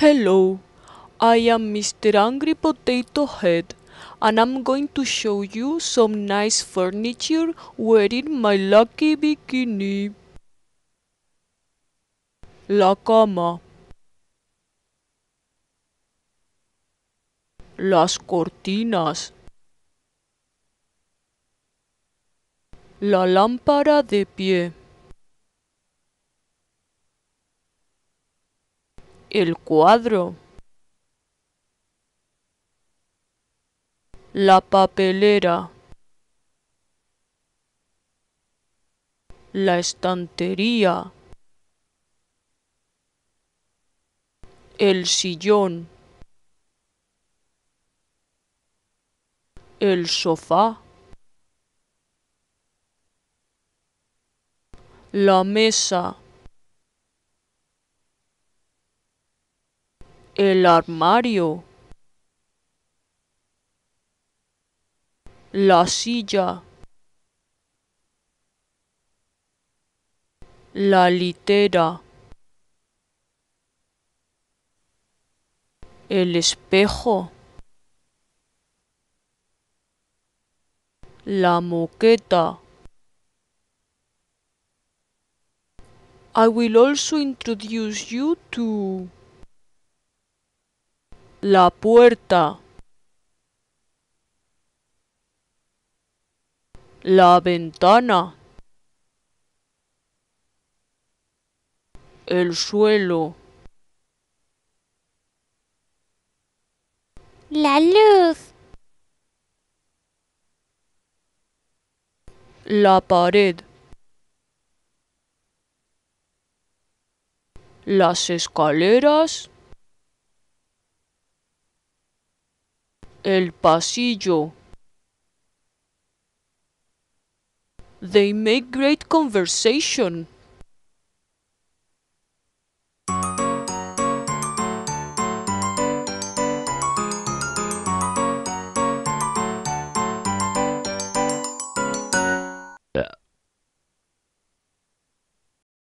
Hello, I am Mr. Angry Potato Head, and I'm going to show you some nice furniture wearing my lucky bikini. La cama. Las cortinas. La lámpara de pie. El cuadro. La papelera. La estantería. El sillón. El sofá. La mesa. El armario. La silla. La litera. El espejo. La moqueta. I will also introduce you to la puerta. La ventana. El suelo. La luz. La pared. Las escaleras. El pasillo. They make great conversation.